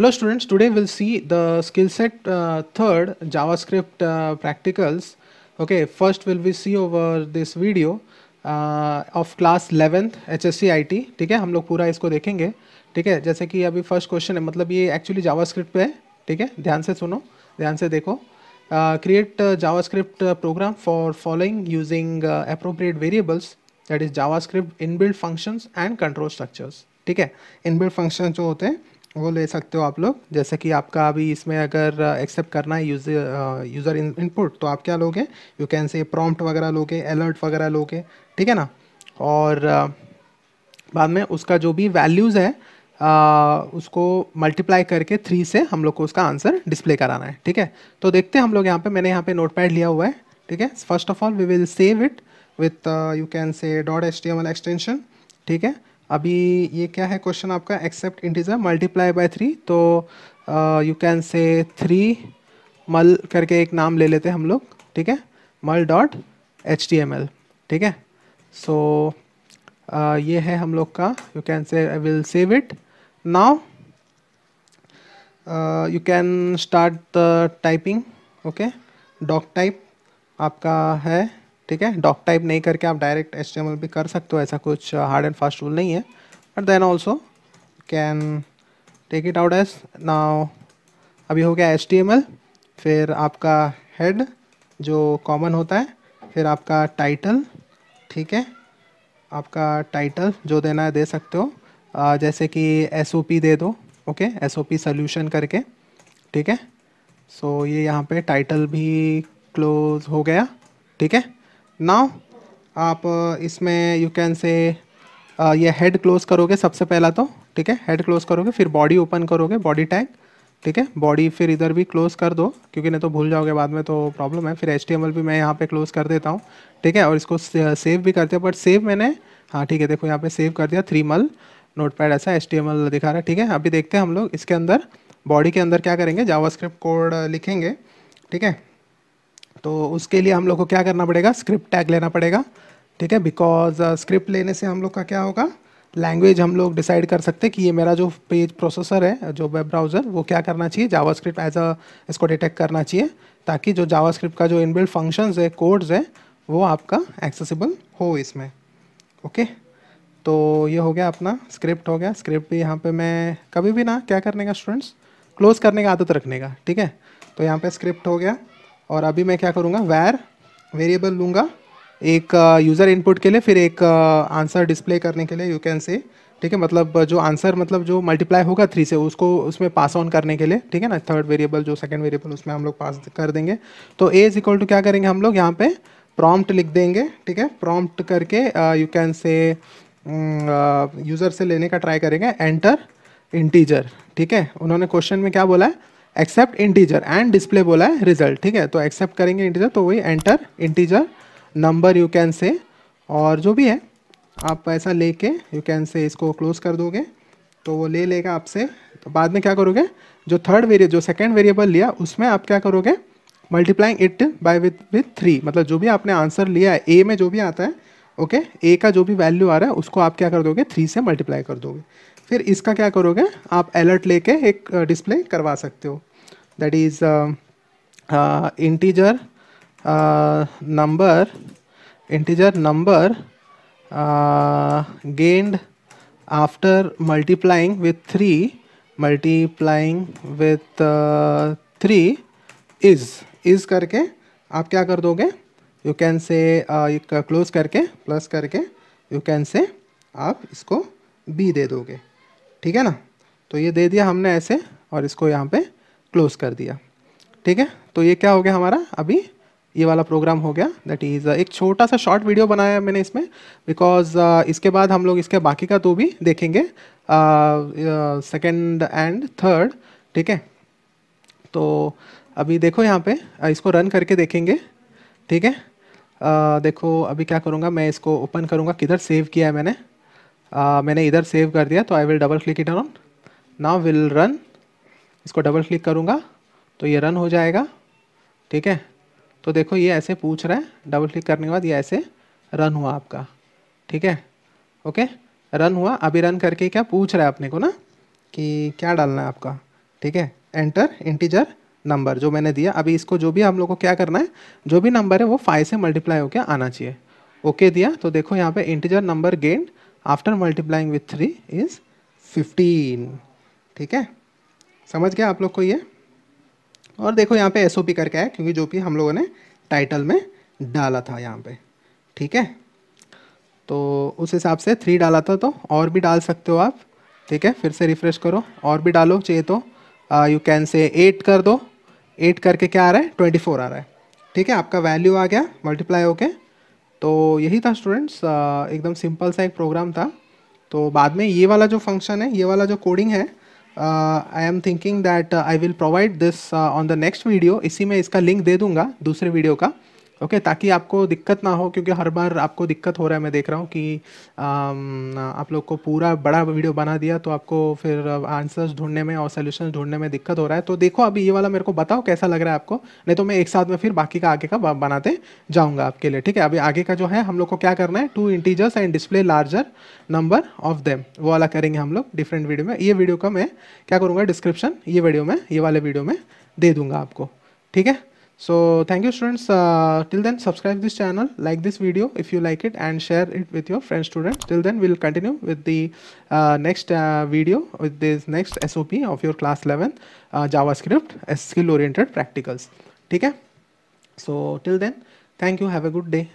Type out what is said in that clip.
Hello students, today we'll see the skill set uh, third JavaScript uh, practicals. Okay, first will we see over this video uh, of class 11th HSC IT ठीक है? हम लोग पूरा इसको देखेंगे। ठीक है? जैसे कि अभी फ़र्स्ट क्वेश्चन है मतलब ये एक्चुअली जावास्क्रिप्ट पे है। ठीक है? ध्यान से सुनो ध्यान से देखो। Create JavaScript program for following using appropriate variables that is JavaScript inbuilt functions and control structures ठीक है? इनबिल्ट फ़ंक्शन जो होते हैं वो ले सकते हो आप लोग। जैसे कि आपका अभी इसमें अगर एक्सेप्ट करना है यूज़र यूज़र इनपुट तो आप क्या लोगे? यू कैन से प्रॉम्प्ट वगैरह लोगे अलर्ट वगैरह लोगे ठीक है ना? और बाद में उसका जो भी वैल्यूज़ है आ, उसको मल्टीप्लाई करके थ्री से हम लोग को उसका आंसर डिस्प्ले कराना है ठीक है? तो देखते हैं हम लोग यहाँ पे मैंने यहाँ पे नोट पैड लिया हुआ है ठीक है? First of all we will save it with you can say dot H T M L extension ठीक है? अभी ये क्या है क्वेश्चन आपका? Except integer multiply by three तो यू कैन से थ्री मल करके एक नाम ले लेते हैं हम लोग, ठीक है? मल डॉट एच एम एल ठीक है? सो ये है हम लोग का you can say I will save it now you can start the typing okay doctype आपका है ठीक है? डॉक टाइप नहीं करके आप डायरेक्ट एच भी कर सकते हो ऐसा कुछ हार्ड एंड फास्ट रूल नहीं है। But then also can take it out as now अभी हो गया एच फिर आपका हेड जो कॉमन होता है फिर आपका टाइटल ठीक है? आपका टाइटल जो देना है दे सकते हो। आ, जैसे कि एसओपी दे दो ओके एस ओ करके ठीक है? सो so, ये यहाँ पे टाइटल भी क्लोज हो गया ठीक है? नाउ आप इसमें यू कैन से ये हेड क्लोज करोगे सबसे पहला तो ठीक है? हेड क्लोज करोगे, फिर बॉडी ओपन करोगे बॉडी टैग ठीक है? बॉडी फिर इधर भी क्लोज कर दो, क्योंकि नहीं तो भूल जाओगे, बाद में तो प्रॉब्लम है। फिर एच भी मैं यहाँ पे क्लोज कर देता हूँ, ठीक है? और इसको सेव भी करते हैं बट सेव मैंने हाँ ठीक है, देखो यहाँ पे सेव कर दिया थ्री मल नोट पैड ऐसा एचटीएमएल दिखा रहा है, ठीक है? अभी देखते हैं हम लोग, इसके अंदर बॉडी के अंदर क्या करेंगे? जावास्क्रिप्ट कोड लिखेंगे, ठीक है? तो उसके लिए हम लोग को क्या करना पड़ेगा? स्क्रिप्ट टैग लेना पड़ेगा। ठीक है? बिकॉज़ स्क्रिप्ट uh, लेने से हम लोग का क्या होगा? लैंग्वेज हम लोग डिसाइड कर सकते हैं कि ये मेरा जो पेज प्रोसेसर है जो वेब ब्राउज़र वो क्या करना चाहिए? जावास्क्रिप्ट एज अ इसको डिटेक्ट करना चाहिए ताकि जो जावास्क्रिप्ट का जो इनबिल्ट फ़ंक्शंस है कोड्स है वो आपका एक्सेसिबल हो इसमें। ओके तो ये हो गया अपना स्क्रिप्ट हो गया। स्क्रिप्ट भी यहाँ पे मैं कभी भी ना क्या करने का स्टूडेंट्स क्लोज करने का आदत रखने का। ठीक है? तो यहाँ पे स्क्रिप्ट हो गया। और अभी मैं क्या करूँगा? वैर वेरिएबल लूँगा। एक यूज़र uh, इनपुट के लिए फिर एक आंसर uh, डिस्प्ले करने के लिए यू कैन से ठीक है? मतलब जो आंसर मतलब जो मल्टीप्लाई होगा थ्री से उसको उसमें पास ऑन करने के लिए। ठीक है ना? थर्ड वेरिएबल जो सेकंड वेरिएबल उसमें हम लोग पास कर देंगे। तो ए इज़ इक्वल टू क्या करेंगे हम लोग? यहाँ पे प्रॉम्प्ट लिख देंगे। ठीक है? प्रॉम्प्ट करके यू कैन से यूज़र से लेने का ट्राई करेंगे। एंटर इंटीजर ठीक है? उन्होंने क्वेश्चन में क्या बोला है? एक्सेप्ट इंटीजर एंड डिस्प्ले बोला है रिज़ल्ट ठीक है? तो एक्सेप्ट करेंगे इंटीजर तो वही enter integer number you can say और जो भी है, आप ऐसा लेके यू कैन से इसको क्लोज कर दोगे तो वो ले लेगा आपसे। तो बाद में क्या करोगे? जो थर्ड वेरिएबल जो सेकेंड वेरिएबल लिया, उसमें आप क्या करोगे? Multiplying it by with with three मतलब जो भी आपने आंसर लिया है ए में जो भी आता है ओके? ए का जो भी वैल्यू आ रहा है, उसको आप क्या कर दोगे? थ्री से मल्टीप्लाई कर दोगे। फिर इसका क्या करोगे? आप अलर्ट लेके एक डिस्प्ले करवा सकते हो। That is integer number integer number gained after multiplying with three multiplying with three is is करके आप क्या कर दोगे? यू कैन से क्लोज करके प्लस करके यू कैन से आप इसको बी दे दोगे। ठीक है ना? तो ये दे दिया हमने ऐसे और इसको यहाँ पे क्लोज कर दिया। ठीक है? तो ये क्या हो गया हमारा? अभी ये वाला प्रोग्राम हो गया। दैट इज़ एक छोटा सा शॉर्ट वीडियो बनाया मैंने इसमें बिकॉज़ uh, इसके बाद हम लोग इसके बाकी का तो भी देखेंगे। सेकेंड एंड थर्ड ठीक है? तो अभी देखो यहाँ पे इसको रन करके देखेंगे। ठीक है? देखो अभी क्या करूँगा? मैं इसको ओपन करूँगा। किधर सेव किया है मैंने? आ, मैंने इधर सेव कर दिया तो I will double click it on now will run इसको डबल क्लिक करूँगा तो ये रन हो जाएगा. ठीक है? तो देखो ये ऐसे पूछ रहा है डबल क्लिक करने के बाद ये ऐसे रन हुआ आपका. ठीक है? ओके रन हुआ. अभी रन करके क्या पूछ रहा है अपने को ना कि क्या डालना है आपका? ठीक है? एंटर इंटीजर नंबर जो मैंने दिया. अभी इसको जो भी हम लोग को क्या करना है जो भी नंबर है वो फाइव से मल्टीप्लाई होकर आना चाहिए. ओके दिया? तो देखो यहाँ पे integer number gained after multiplying with three is fifteen ठीक है? समझ गया आप लोग को ये? और देखो यहाँ पे एस ओ पी करके है क्योंकि जो भी हम लोगों ने टाइटल में डाला था यहाँ पे। ठीक है? तो उस हिसाब से थ्री डाला था तो और भी डाल सकते हो आप। ठीक है? फिर से रिफ्रेश करो। और भी डालो, चाहिए तो यू कैन से एट कर दो। एट करके क्या आ रहा है? ट्वेंटी फोर आ रहा है। ठीक है? आपका वैल्यू आ गया मल्टीप्लाई होके तो यही था स्टूडेंट्स एकदम सिंपल सा एक प्रोग्राम था। तो बाद में ये वाला जो फ़ंक्शन है, ये वाला जो कोडिंग है I am thinking that I will provide this on the next video इसी में इसका लिंक दे दूँगा दूसरे वीडियो का। ओके okay, ताकि आपको दिक्कत ना हो क्योंकि हर बार आपको दिक्कत हो रहा है मैं देख रहा हूँ कि आम, आप लोग को पूरा बड़ा वीडियो बना दिया तो आपको फिर आंसर्स ढूँढने में और सोल्यूशन ढूँढने में दिक्कत हो रहा है। तो देखो अभी ये वाला मेरे को बताओ कैसा लग रहा है आपको नहीं तो मैं एक साथ में फिर बाकी का आगे का बनाते जाऊँगा आपके लिए ठीक है? अभी आगे का जो है हम लोग को क्या करना है two integers and display larger number of them वो वाला करेंगे हम लोग डिफरेंट वीडियो में। ये वीडियो का मैं क्या करूँगा डिस्क्रिप्शन ये वीडियो में ये वाले वीडियो में दे दूँगा आपको ठीक है? So thank you students. Uh, till then subscribe this channel like this video if you like it and share it with your friend students till then we'll continue with the uh, next uh, video with this next sop of your class 11 uh, javascript skill oriented practicals. Okay so till then thank you. Have a good day